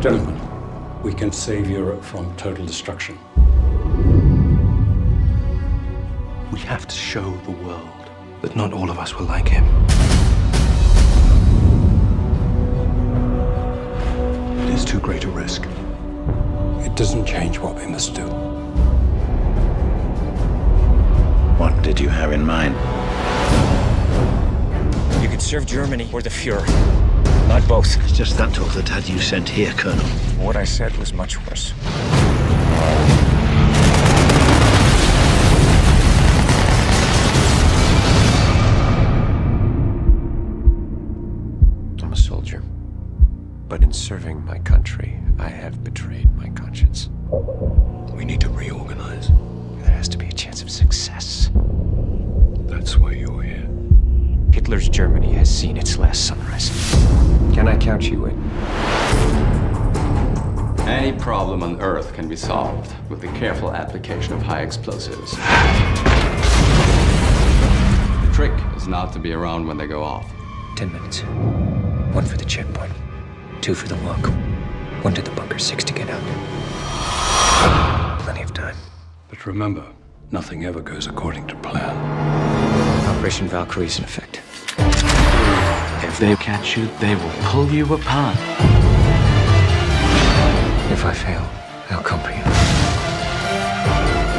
Gentlemen, we can save Europe from total destruction. We have to show the world that not all of us will like him. It is too great a risk. It doesn't change what we must do. What did you have in mind? You could serve Germany or the Fuhrer. Not both. It's just that talk that had you sent here, Colonel. What I said was much worse. I'm a soldier. But in serving my country, I have betrayed my conscience. We need to reorganize. Hitler's Germany has seen its last sunrise. Can I count you in? Any problem on Earth can be solved with the careful application of high explosives. The trick is not to be around when they go off. Ten minutes. One for the checkpoint. Two for the walk. One to the bunker. Six to get out. Plenty of time. But remember, nothing ever goes according to plan. Operation Valkyrie is in effect. If they catch you, they will pull you apart. If I fail, I'll come for you.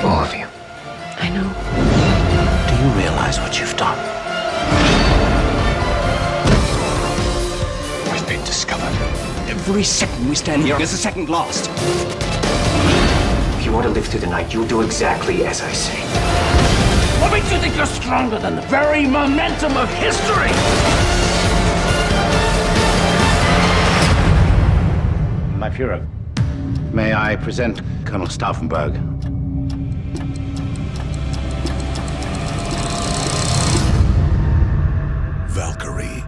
All of you. I know. Do you realize what you've done? We've been discovered. Every second we stand here is a second lost. If you want to live through the night, you'll do exactly as I say. What makes you think you're stronger than the very momentum of history? My Fuhrer, may I present Colonel Stauffenberg? Valkyrie.